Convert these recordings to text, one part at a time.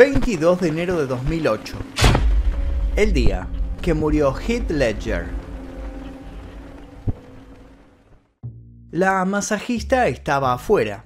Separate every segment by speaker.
Speaker 1: 22 de enero de 2008. El día que murió Heath Ledger. La masajista estaba afuera,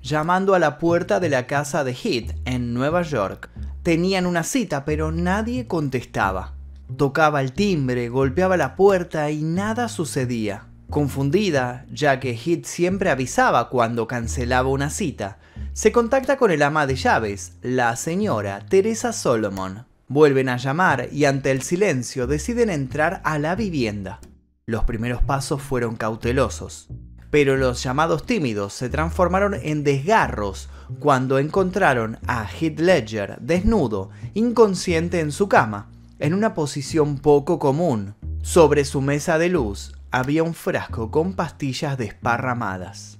Speaker 1: llamando a la puerta de la casa de Heath en Nueva York. Tenían una cita, pero nadie contestaba. Tocaba el timbre, golpeaba la puerta y nada sucedía. Confundida, ya que Heath siempre avisaba cuando cancelaba una cita, se contacta con el ama de llaves, la señora Teresa Solomon. Vuelven a llamar y ante el silencio deciden entrar a la vivienda. Los primeros pasos fueron cautelosos, pero los llamados tímidos se transformaron en desgarros cuando encontraron a Heath Ledger desnudo, inconsciente en su cama, en una posición poco común. Sobre su mesa de luz había un frasco con pastillas desparramadas.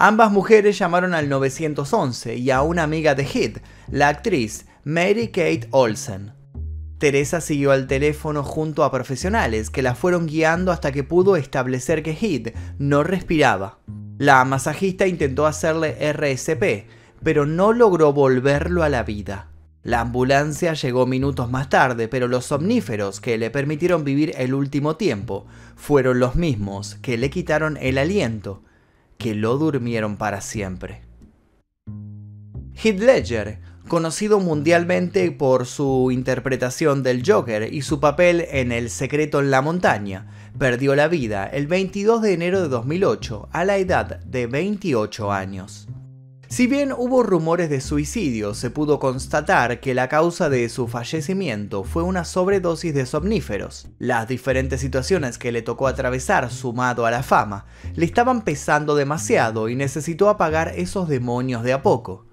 Speaker 1: Ambas mujeres llamaron al 911 y a una amiga de Heath, la actriz Mary Kate Olsen. Teresa siguió al teléfono junto a profesionales que la fueron guiando hasta que pudo establecer que Heath no respiraba. La masajista intentó hacerle RSP, pero no logró volverlo a la vida. La ambulancia llegó minutos más tarde, pero los somníferos que le permitieron vivir el último tiempo fueron los mismos que le quitaron el aliento, que lo durmieron para siempre. Heath Ledger, conocido mundialmente por su interpretación del Joker y su papel en El secreto en la montaña, perdió la vida el 22 de enero de 2008 a la edad de 28 años. Si bien hubo rumores de suicidio, se pudo constatar que la causa de su fallecimiento fue una sobredosis de somníferos. Las diferentes situaciones que le tocó atravesar sumado a la fama le estaban pesando demasiado y necesitó apagar esos demonios de a poco.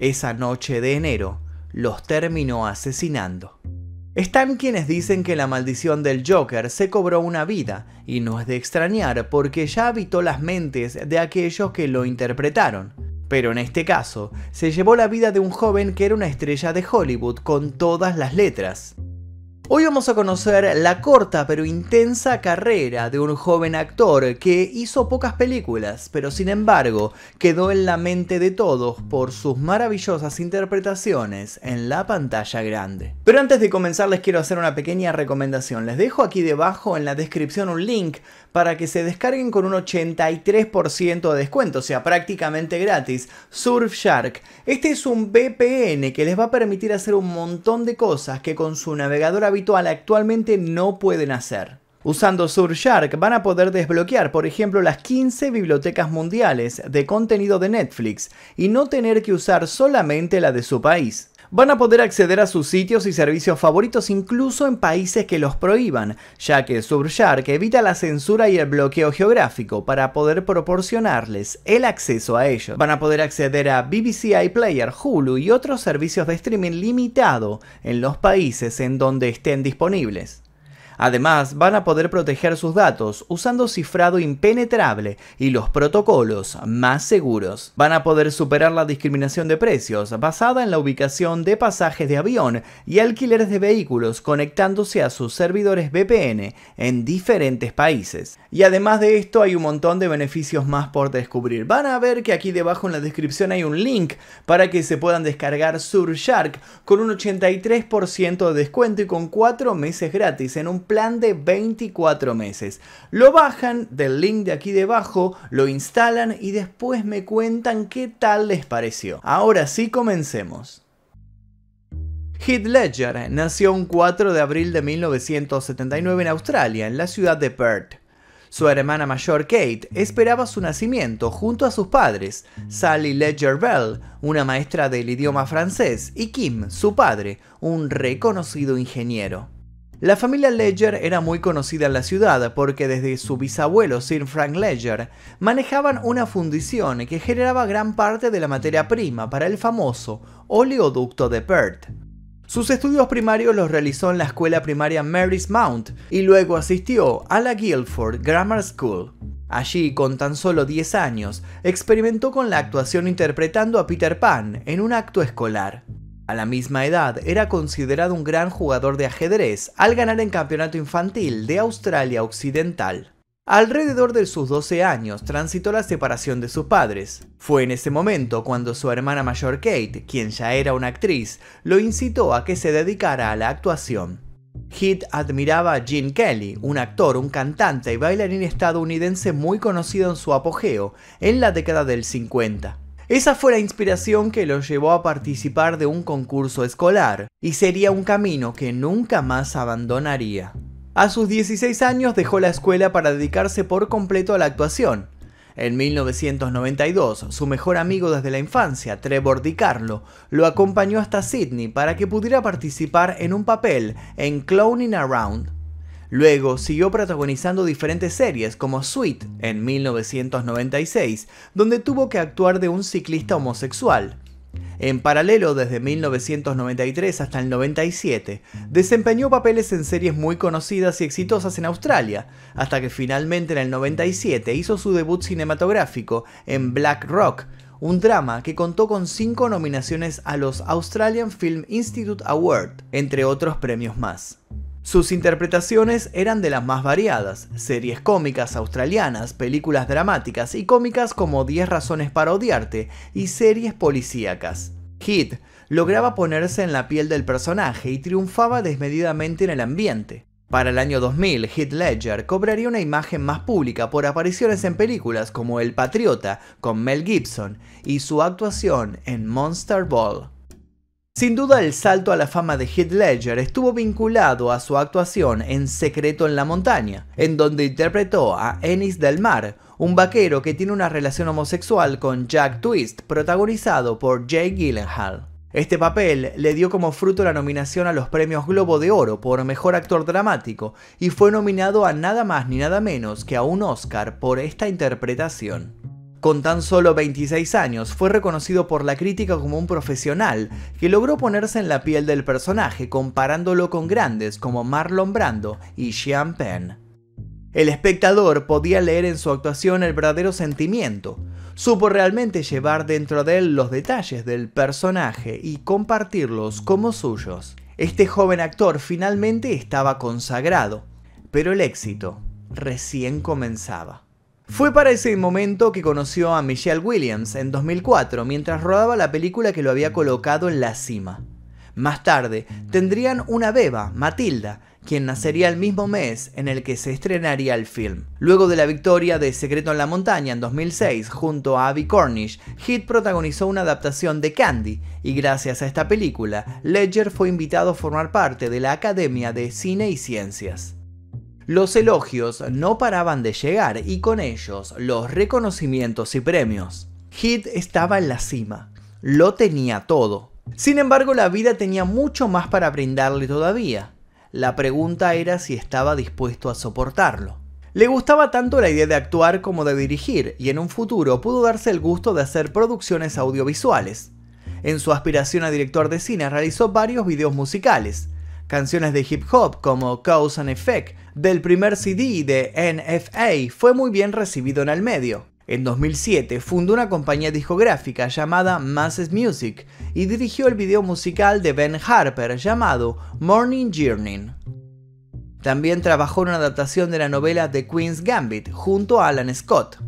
Speaker 1: Esa noche de enero los terminó asesinando. Están quienes dicen que la maldición del Joker se cobró una vida, y no es de extrañar porque ya habitó las mentes de aquellos que lo interpretaron pero en este caso se llevó la vida de un joven que era una estrella de Hollywood con todas las letras. Hoy vamos a conocer la corta pero intensa carrera de un joven actor que hizo pocas películas, pero sin embargo quedó en la mente de todos por sus maravillosas interpretaciones en la pantalla grande. Pero antes de comenzar les quiero hacer una pequeña recomendación. Les dejo aquí debajo en la descripción un link para que se descarguen con un 83% de descuento, o sea, prácticamente gratis, Surfshark. Este es un VPN que les va a permitir hacer un montón de cosas que con su navegador habitual actualmente no pueden hacer. Usando Surfshark van a poder desbloquear, por ejemplo, las 15 bibliotecas mundiales de contenido de Netflix y no tener que usar solamente la de su país van a poder acceder a sus sitios y servicios favoritos incluso en países que los prohíban, ya que Surfshark evita la censura y el bloqueo geográfico para poder proporcionarles el acceso a ellos. Van a poder acceder a BBC iPlayer, Hulu y otros servicios de streaming limitado en los países en donde estén disponibles. Además, van a poder proteger sus datos usando cifrado impenetrable y los protocolos más seguros. Van a poder superar la discriminación de precios basada en la ubicación de pasajes de avión y alquileres de vehículos conectándose a sus servidores VPN en diferentes países. Y además de esto hay un montón de beneficios más por descubrir. Van a ver que aquí debajo en la descripción hay un link para que se puedan descargar Surfshark con un 83% de descuento y con 4 meses gratis en un plan de 24 meses. Lo bajan del link de aquí debajo, lo instalan y después me cuentan qué tal les pareció. Ahora sí comencemos. Heath Ledger nació un 4 de abril de 1979 en Australia, en la ciudad de Perth. Su hermana mayor Kate esperaba su nacimiento junto a sus padres, Sally Ledger Bell, una maestra del idioma francés, y Kim, su padre, un reconocido ingeniero. La familia Ledger era muy conocida en la ciudad porque desde su bisabuelo Sir Frank Ledger manejaban una fundición que generaba gran parte de la materia prima para el famoso oleoducto de Perth. Sus estudios primarios los realizó en la escuela primaria Mary's Mount y luego asistió a la Guildford Grammar School. Allí, con tan solo 10 años, experimentó con la actuación interpretando a Peter Pan en un acto escolar. A la misma edad era considerado un gran jugador de ajedrez al ganar el campeonato infantil de Australia Occidental. Alrededor de sus 12 años transitó la separación de sus padres. Fue en ese momento cuando su hermana mayor Kate, quien ya era una actriz, lo incitó a que se dedicara a la actuación. Heath admiraba a Gene Kelly, un actor, un cantante y bailarín estadounidense muy conocido en su apogeo en la década del 50. Esa fue la inspiración que lo llevó a participar de un concurso escolar, y sería un camino que nunca más abandonaría. A sus 16 años dejó la escuela para dedicarse por completo a la actuación. En 1992, su mejor amigo desde la infancia, Trevor DiCarlo, lo acompañó hasta Sydney para que pudiera participar en un papel en Clowning Around. Luego siguió protagonizando diferentes series como Sweet en 1996, donde tuvo que actuar de un ciclista homosexual, en paralelo, desde 1993 hasta el 97, desempeñó papeles en series muy conocidas y exitosas en Australia, hasta que finalmente en el 97 hizo su debut cinematográfico en Black Rock, un drama que contó con cinco nominaciones a los Australian Film Institute Award, entre otros premios más. Sus interpretaciones eran de las más variadas, series cómicas australianas, películas dramáticas y cómicas como 10 razones para odiarte y series policíacas. Heath lograba ponerse en la piel del personaje y triunfaba desmedidamente en el ambiente. Para el año 2000, Heath Ledger cobraría una imagen más pública por apariciones en películas como El Patriota con Mel Gibson y su actuación en Monster Ball. Sin duda el salto a la fama de Heath Ledger estuvo vinculado a su actuación en Secreto en la Montaña, en donde interpretó a Ennis del Mar, un vaquero que tiene una relación homosexual con Jack Twist, protagonizado por Jay Gyllenhaal. Este papel le dio como fruto la nominación a los premios Globo de Oro por Mejor Actor Dramático y fue nominado a nada más ni nada menos que a un Oscar por esta interpretación. Con tan solo 26 años, fue reconocido por la crítica como un profesional que logró ponerse en la piel del personaje comparándolo con grandes como Marlon Brando y Sean Penn. El espectador podía leer en su actuación el verdadero sentimiento, supo realmente llevar dentro de él los detalles del personaje y compartirlos como suyos. Este joven actor finalmente estaba consagrado, pero el éxito recién comenzaba. Fue para ese momento que conoció a Michelle Williams en 2004 mientras rodaba la película que lo había colocado en la cima. Más tarde tendrían una beba, Matilda, quien nacería el mismo mes en el que se estrenaría el film. Luego de la victoria de Secreto en la Montaña en 2006 junto a Abby Cornish, Heath protagonizó una adaptación de Candy y gracias a esta película, Ledger fue invitado a formar parte de la Academia de Cine y Ciencias. Los elogios no paraban de llegar y con ellos los reconocimientos y premios. Heath estaba en la cima, lo tenía todo. Sin embargo, la vida tenía mucho más para brindarle todavía. La pregunta era si estaba dispuesto a soportarlo. Le gustaba tanto la idea de actuar como de dirigir y en un futuro pudo darse el gusto de hacer producciones audiovisuales. En su aspiración a director de cine realizó varios videos musicales, Canciones de hip hop como Cause and Effect del primer CD de NFA fue muy bien recibido en el medio. En 2007 fundó una compañía discográfica llamada Masses Music y dirigió el video musical de Ben Harper llamado Morning Journey. También trabajó en una adaptación de la novela The Queen's Gambit junto a Alan Scott.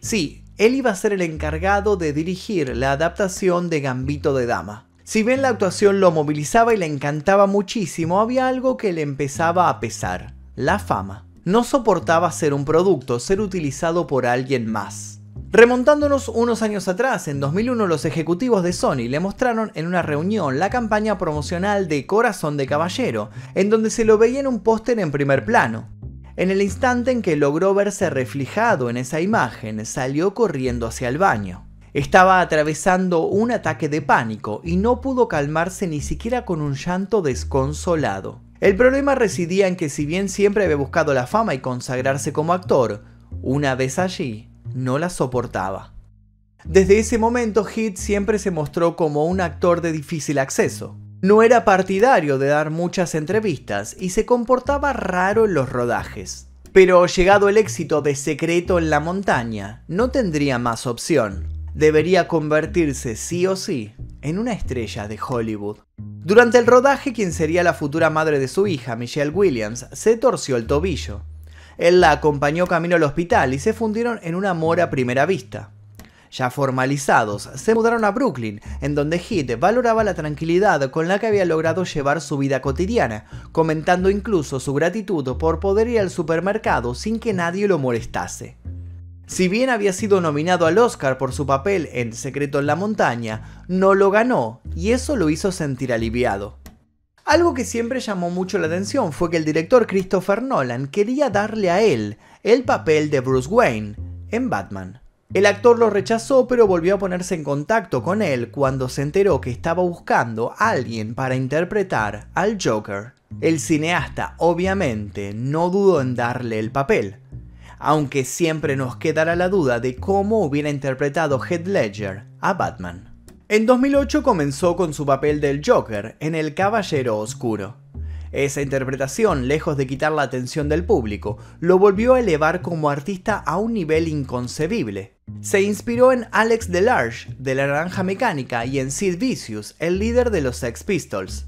Speaker 1: Sí, él iba a ser el encargado de dirigir la adaptación de Gambito de Dama. Si bien la actuación lo movilizaba y le encantaba muchísimo, había algo que le empezaba a pesar, la fama. No soportaba ser un producto, ser utilizado por alguien más. Remontándonos unos años atrás, en 2001 los ejecutivos de Sony le mostraron en una reunión la campaña promocional de Corazón de Caballero, en donde se lo veía en un póster en primer plano. En el instante en que logró verse reflejado en esa imagen, salió corriendo hacia el baño. Estaba atravesando un ataque de pánico y no pudo calmarse ni siquiera con un llanto desconsolado. El problema residía en que si bien siempre había buscado la fama y consagrarse como actor, una vez allí no la soportaba. Desde ese momento Heath siempre se mostró como un actor de difícil acceso. No era partidario de dar muchas entrevistas y se comportaba raro en los rodajes. Pero llegado el éxito de Secreto en la Montaña, no tendría más opción debería convertirse sí o sí en una estrella de Hollywood. Durante el rodaje, quien sería la futura madre de su hija, Michelle Williams, se torció el tobillo. Él la acompañó camino al hospital y se fundieron en un amor a primera vista. Ya formalizados, se mudaron a Brooklyn, en donde Heath valoraba la tranquilidad con la que había logrado llevar su vida cotidiana, comentando incluso su gratitud por poder ir al supermercado sin que nadie lo molestase. Si bien había sido nominado al Oscar por su papel en Secreto en la Montaña, no lo ganó y eso lo hizo sentir aliviado. Algo que siempre llamó mucho la atención fue que el director Christopher Nolan quería darle a él el papel de Bruce Wayne en Batman. El actor lo rechazó pero volvió a ponerse en contacto con él cuando se enteró que estaba buscando a alguien para interpretar al Joker. El cineasta obviamente no dudó en darle el papel, aunque siempre nos quedará la duda de cómo hubiera interpretado Heath Ledger a Batman. En 2008 comenzó con su papel del Joker en El Caballero Oscuro. Esa interpretación, lejos de quitar la atención del público, lo volvió a elevar como artista a un nivel inconcebible. Se inspiró en Alex Delarge, de La Naranja Mecánica, y en Sid Vicious, el líder de los Sex Pistols.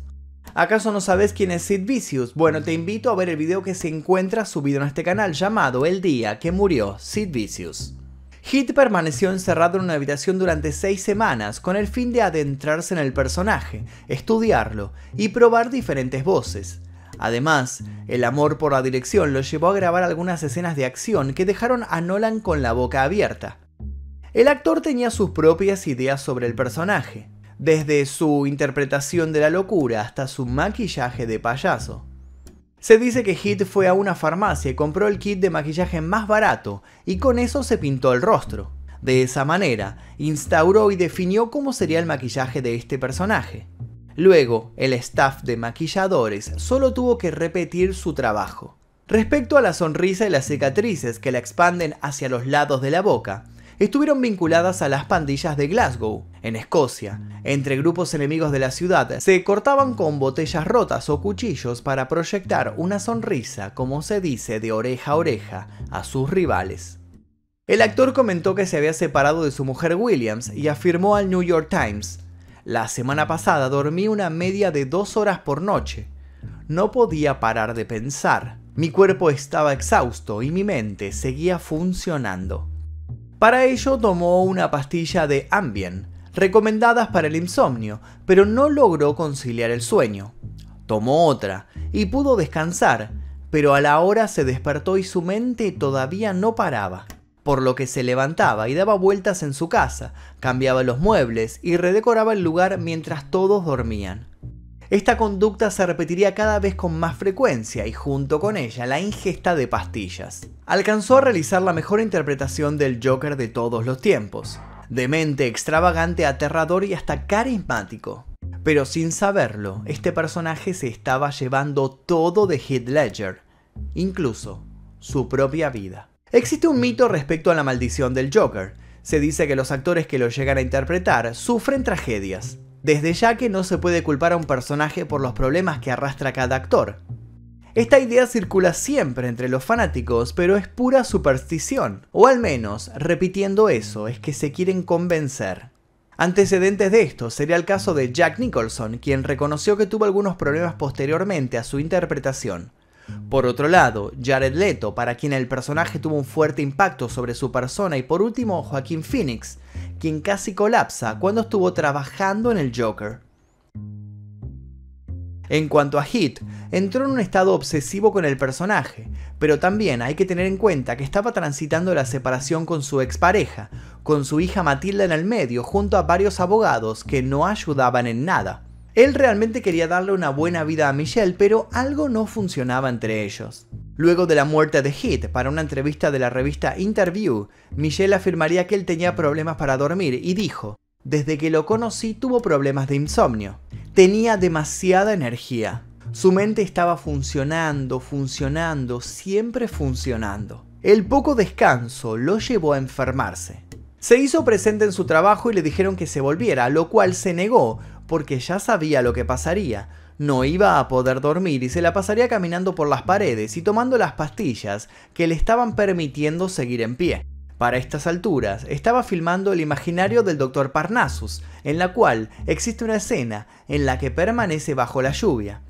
Speaker 1: ¿Acaso no sabes quién es Sid Vicious? Bueno, te invito a ver el video que se encuentra subido en este canal llamado El día que murió Sid Vicious. Hit permaneció encerrado en una habitación durante seis semanas con el fin de adentrarse en el personaje, estudiarlo y probar diferentes voces. Además, el amor por la dirección lo llevó a grabar algunas escenas de acción que dejaron a Nolan con la boca abierta. El actor tenía sus propias ideas sobre el personaje, desde su interpretación de la locura hasta su maquillaje de payaso. Se dice que Hit fue a una farmacia y compró el kit de maquillaje más barato y con eso se pintó el rostro. De esa manera, instauró y definió cómo sería el maquillaje de este personaje. Luego, el staff de maquilladores solo tuvo que repetir su trabajo. Respecto a la sonrisa y las cicatrices que la expanden hacia los lados de la boca, estuvieron vinculadas a las pandillas de Glasgow, en Escocia. Entre grupos enemigos de la ciudad se cortaban con botellas rotas o cuchillos para proyectar una sonrisa, como se dice, de oreja a oreja a sus rivales. El actor comentó que se había separado de su mujer Williams y afirmó al New York Times, la semana pasada dormí una media de dos horas por noche. No podía parar de pensar. Mi cuerpo estaba exhausto y mi mente seguía funcionando. Para ello tomó una pastilla de Ambien, recomendadas para el insomnio, pero no logró conciliar el sueño. Tomó otra y pudo descansar, pero a la hora se despertó y su mente todavía no paraba, por lo que se levantaba y daba vueltas en su casa, cambiaba los muebles y redecoraba el lugar mientras todos dormían. Esta conducta se repetiría cada vez con más frecuencia y junto con ella la ingesta de pastillas. Alcanzó a realizar la mejor interpretación del Joker de todos los tiempos. Demente, extravagante, aterrador y hasta carismático. Pero sin saberlo, este personaje se estaba llevando todo de Heath Ledger, incluso su propia vida. Existe un mito respecto a la maldición del Joker. Se dice que los actores que lo llegan a interpretar sufren tragedias, desde ya que no se puede culpar a un personaje por los problemas que arrastra cada actor. Esta idea circula siempre entre los fanáticos, pero es pura superstición, o al menos, repitiendo eso, es que se quieren convencer. Antecedentes de esto sería el caso de Jack Nicholson, quien reconoció que tuvo algunos problemas posteriormente a su interpretación, por otro lado, Jared Leto, para quien el personaje tuvo un fuerte impacto sobre su persona, y por último, Joaquín Phoenix, quien casi colapsa cuando estuvo trabajando en el Joker. En cuanto a Heath, entró en un estado obsesivo con el personaje, pero también hay que tener en cuenta que estaba transitando la separación con su expareja, con su hija Matilda en el medio, junto a varios abogados que no ayudaban en nada. Él realmente quería darle una buena vida a Michelle, pero algo no funcionaba entre ellos. Luego de la muerte de Heath, para una entrevista de la revista Interview, Michelle afirmaría que él tenía problemas para dormir y dijo, desde que lo conocí tuvo problemas de insomnio. Tenía demasiada energía. Su mente estaba funcionando, funcionando, siempre funcionando. El poco descanso lo llevó a enfermarse. Se hizo presente en su trabajo y le dijeron que se volviera, lo cual se negó porque ya sabía lo que pasaría. No iba a poder dormir y se la pasaría caminando por las paredes y tomando las pastillas que le estaban permitiendo seguir en pie. Para estas alturas, estaba filmando el imaginario del Dr. Parnassus, en la cual existe una escena en la que permanece bajo la lluvia.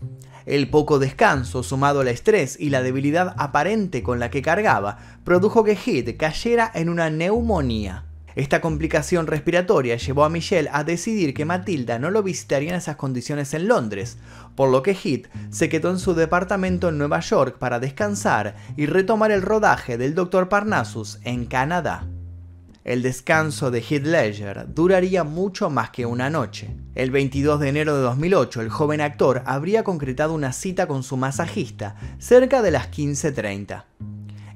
Speaker 1: El poco descanso, sumado al estrés y la debilidad aparente con la que cargaba, produjo que Heath cayera en una neumonía. Esta complicación respiratoria llevó a Michelle a decidir que Matilda no lo visitaría en esas condiciones en Londres, por lo que Heath se quedó en su departamento en Nueva York para descansar y retomar el rodaje del Dr. Parnassus en Canadá. El descanso de Heath Ledger duraría mucho más que una noche. El 22 de enero de 2008, el joven actor habría concretado una cita con su masajista cerca de las 15.30.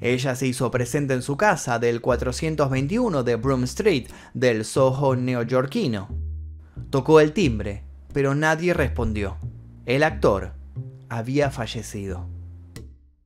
Speaker 1: Ella se hizo presente en su casa del 421 de Broom Street del Soho neoyorquino. Tocó el timbre, pero nadie respondió. El actor había fallecido.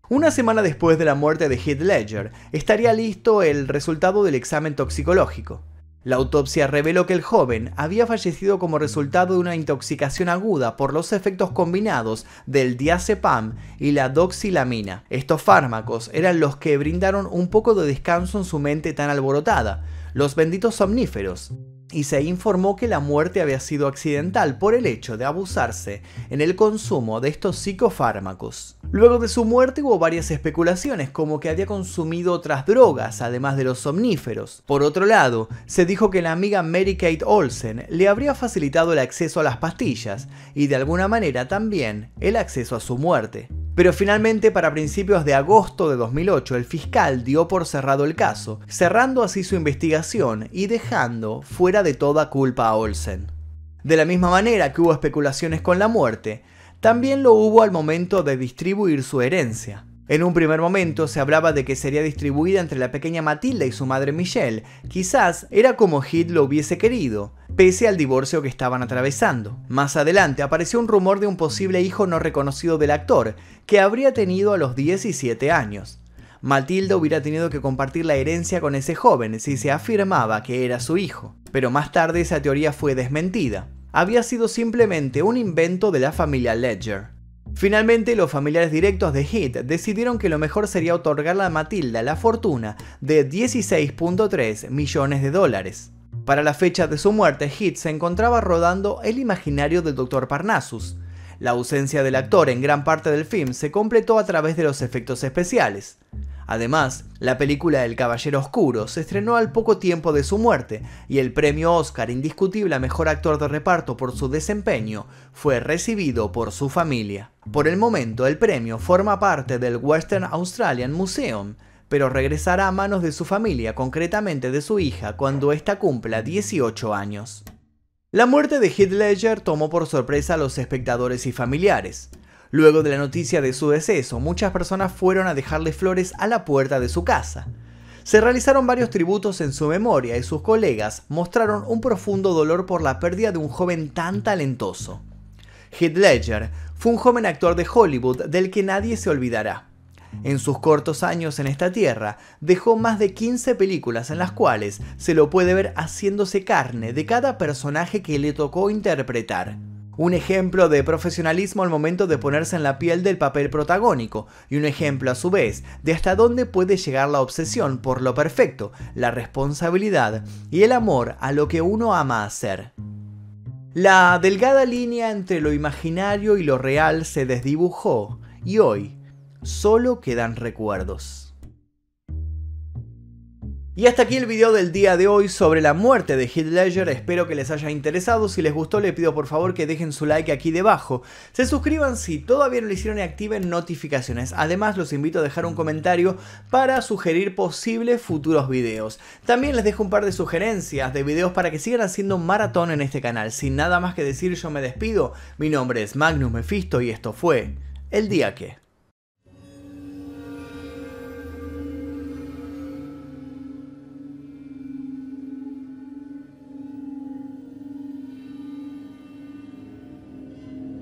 Speaker 1: Una semana después de la muerte de Heath Ledger, estaría listo el resultado del examen toxicológico. La autopsia reveló que el joven había fallecido como resultado de una intoxicación aguda por los efectos combinados del diazepam y la doxilamina. Estos fármacos eran los que brindaron un poco de descanso en su mente tan alborotada, los benditos somníferos y se informó que la muerte había sido accidental por el hecho de abusarse en el consumo de estos psicofármacos. Luego de su muerte hubo varias especulaciones como que había consumido otras drogas además de los somníferos. Por otro lado, se dijo que la amiga Mary Kate Olsen le habría facilitado el acceso a las pastillas y de alguna manera también el acceso a su muerte. Pero finalmente para principios de agosto de 2008 el fiscal dio por cerrado el caso, cerrando así su investigación y dejando fuera de toda culpa a Olsen. De la misma manera que hubo especulaciones con la muerte, también lo hubo al momento de distribuir su herencia. En un primer momento se hablaba de que sería distribuida entre la pequeña Matilda y su madre Michelle. Quizás era como Heath lo hubiese querido, pese al divorcio que estaban atravesando. Más adelante apareció un rumor de un posible hijo no reconocido del actor, que habría tenido a los 17 años. Matilda hubiera tenido que compartir la herencia con ese joven si se afirmaba que era su hijo, pero más tarde esa teoría fue desmentida. Había sido simplemente un invento de la familia Ledger. Finalmente, los familiares directos de Heath decidieron que lo mejor sería otorgarle a Matilda la fortuna de 16.3 millones de dólares. Para la fecha de su muerte, Heath se encontraba rodando El imaginario del Dr. Parnassus. La ausencia del actor en gran parte del film se completó a través de los efectos especiales. Además, la película El Caballero Oscuro se estrenó al poco tiempo de su muerte y el premio Oscar indiscutible a Mejor Actor de Reparto por su desempeño fue recibido por su familia. Por el momento, el premio forma parte del Western Australian Museum, pero regresará a manos de su familia, concretamente de su hija, cuando ésta cumpla 18 años. La muerte de Heath Ledger tomó por sorpresa a los espectadores y familiares. Luego de la noticia de su deceso, muchas personas fueron a dejarle flores a la puerta de su casa. Se realizaron varios tributos en su memoria y sus colegas mostraron un profundo dolor por la pérdida de un joven tan talentoso. Heath Ledger fue un joven actor de Hollywood del que nadie se olvidará. En sus cortos años en esta tierra, dejó más de 15 películas en las cuales se lo puede ver haciéndose carne de cada personaje que le tocó interpretar un ejemplo de profesionalismo al momento de ponerse en la piel del papel protagónico, y un ejemplo a su vez de hasta dónde puede llegar la obsesión por lo perfecto, la responsabilidad y el amor a lo que uno ama hacer. La delgada línea entre lo imaginario y lo real se desdibujó, y hoy solo quedan recuerdos. Y hasta aquí el video del día de hoy sobre la muerte de Heath Ledger, espero que les haya interesado, si les gustó les pido por favor que dejen su like aquí debajo, se suscriban si todavía no lo hicieron y activen notificaciones, además los invito a dejar un comentario para sugerir posibles futuros videos. También les dejo un par de sugerencias de videos para que sigan haciendo maratón en este canal, sin nada más que decir yo me despido, mi nombre es Magnus Mephisto y esto fue El Día Que...